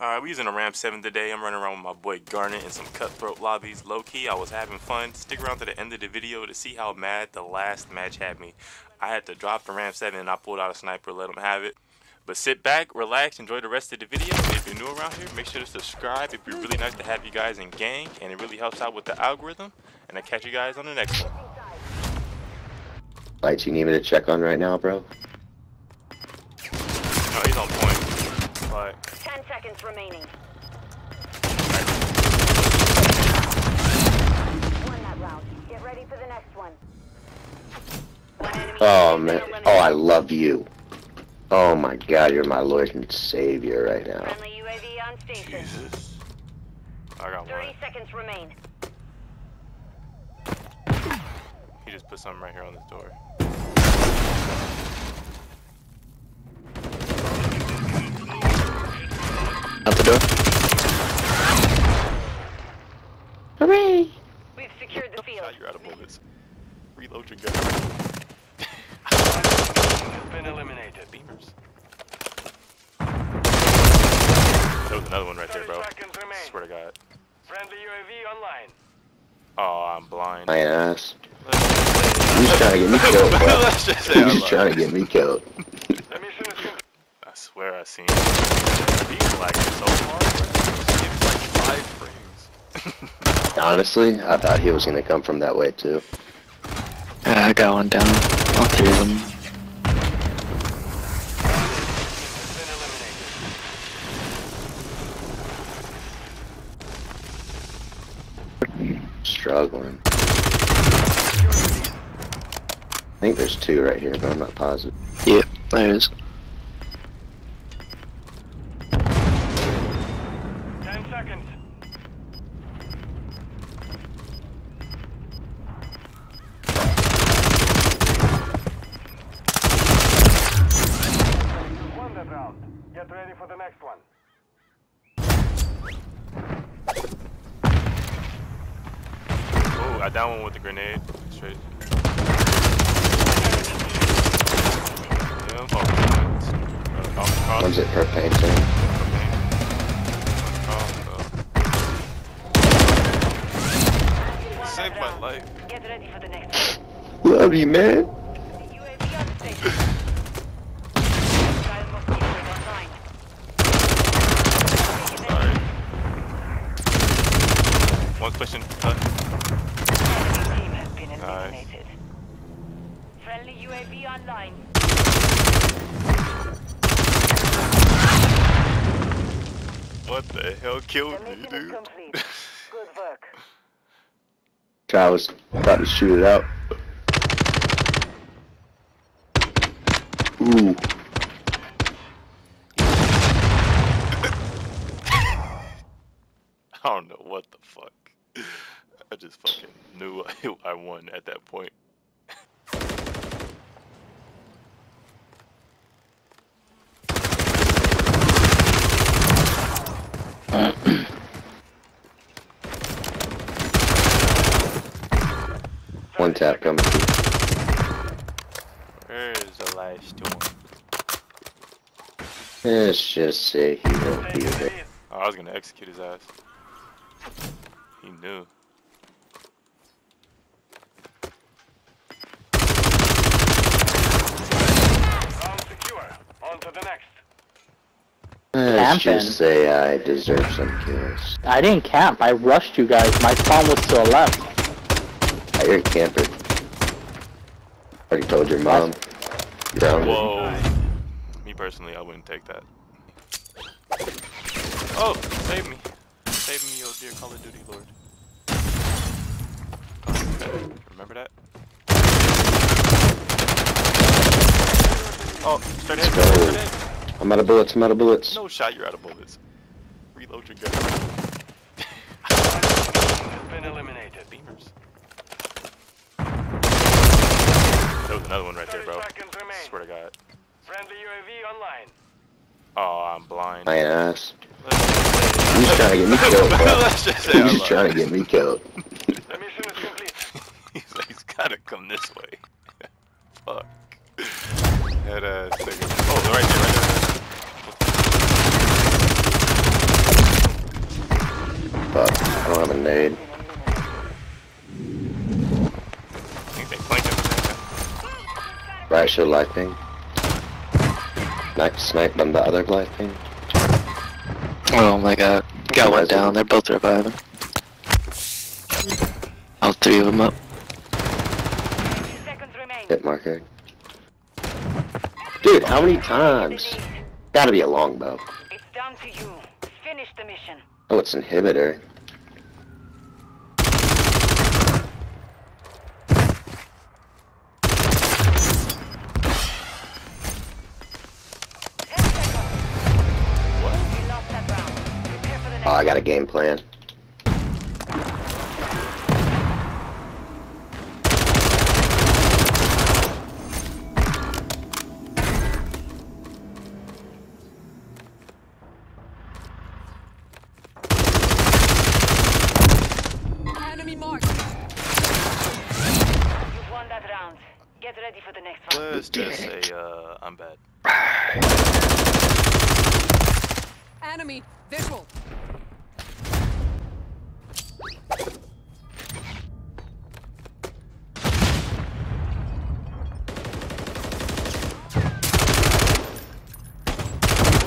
Alright, we're using a Ram 7 today. I'm running around with my boy Garnet in some cutthroat lobbies. Low key, I was having fun. Stick around to the end of the video to see how mad the last match had me. I had to drop the Ram 7 and I pulled out a sniper, let him have it. But sit back, relax, enjoy the rest of the video. If you're new around here, make sure to subscribe. It'd be really nice to have you guys in gang, and it really helps out with the algorithm. And I'll catch you guys on the next one. Lights you need me to check on right now, bro? No, he's on point. But Ten seconds remaining. Won that round. Get ready for the next one. One enemy Oh has been man, oh I love you. Oh my God, you're my Lord and Savior right now. Friendly UAV on station. Jesus. I got one. 30 seconds remain. He just put something right here on this door. Hooray! We've secured the field. Shot you out of bullets. Reload your gun. been eliminated. Beamers. There was another one right there, bro. seconds remain. Swear to God. Friendly UAV online. Oh, I'm blind. My ass. He's trying to get me killed, bro. Let's just He's trying to get me killed. The mission is complete. I swear I seen him. He's lagging so hard. bro. It's like five frames. Honestly, I thought he was gonna come from that way too. Yeah, I got one down. All three of them. Has been eliminated. Struggling. I think there's two right here, but I'm not positive. Yep, there is. Ten seconds. You won that round. Get ready for the next one. Oh, I down one with the grenade. Straight. Yeah, I'm fucking it. Cross, cross. One's at per painting. Saved my life. Get ready for the next one. Love you, man. UAV on station. Trial must be ready online. Alright. One's pushing. Uh, team has been Nice. Friendly UAV online. what the hell killed The me, dude? complete. Good work. I was about to shoot it out. Ooh. I don't know what the fuck. I just fucking knew I, I won at that point. One tap coming. Where is the last one? Let's just say he won't be Take the there. Oh, I was gonna execute his ass. He knew. Round secure. On to the next. Eh, Let's just say I deserve some kills. I didn't camp. I rushed you guys. My spawn was to the left. I hear a camper. Already told your mom. Grounded. Whoa. Me personally, I wouldn't take that. Oh, save me. Save me, oh dear Call of Duty Lord. Remember that? Oh, straight ahead, Let's go. straight ahead. I'm out of bullets. I'm out of bullets. No shot, you're out of bullets. Reload your gun. Has been eliminated. Beamers. There was another one right there, bro. seconds remain. Swear to God. Friendly UAV online. Oh, I'm blind. My ass. Let's He's trying to get me killed, bro. Just He's trying to get me killed. Come this way. Fuck. Had a second. Oh, they're right there, right there. Fuck, I don't have a nade. I think they flanked him. Right should light thing. Nice, snipe on the other light thing. Oh my god. Got one down, they're both reviving. All three of them up. Hit marker. Dude, how many times? Gotta be a longbow. It's down to you. Finish the mission. Oh, it's inhibitor. Ten seconds. We lost that round. Prepare for the next Oh, I got a game plan. Ready for the next one. Let's just say, uh, I'm bad. Enemy visual.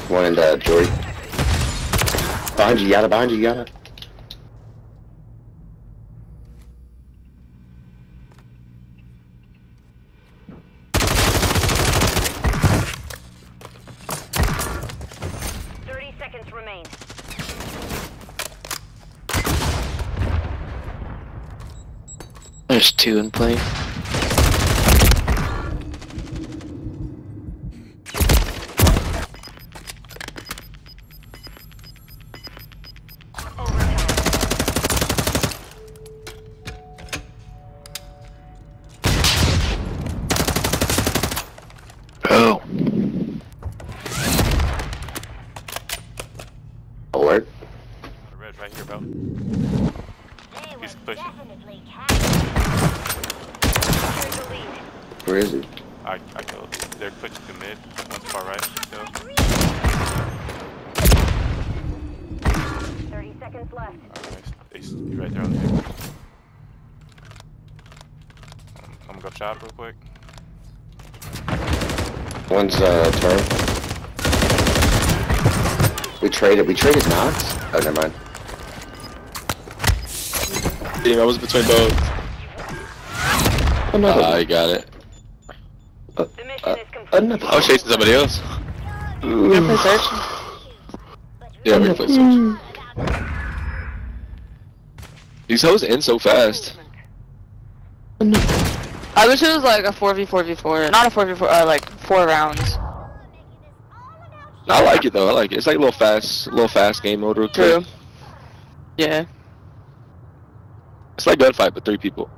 One in uh, Jory. Behind you, Yatta, behind you, Yatta. Thirty seconds remain. There's two in play. Where is he? I, I killed. They're pushing to mid. One's far right. Still. Thirty seconds left. Alright, he's, he's right there on the table. I'm, I'm gonna go shop real quick. One's uh turn. We traded. We traded knocks. Oh, never mind. Team, I was between both. Another. Ah, I got it. The mission uh, is complete. I was chasing somebody else. Ooh. Yeah, we play search. These hoes end so fast. I wish it was like a 4v4v4, not a 4v4, uh, like four rounds. I like it though. I like it. It's like a little fast, little fast game mode real True. quick. Yeah. It's like gunfight, but three people.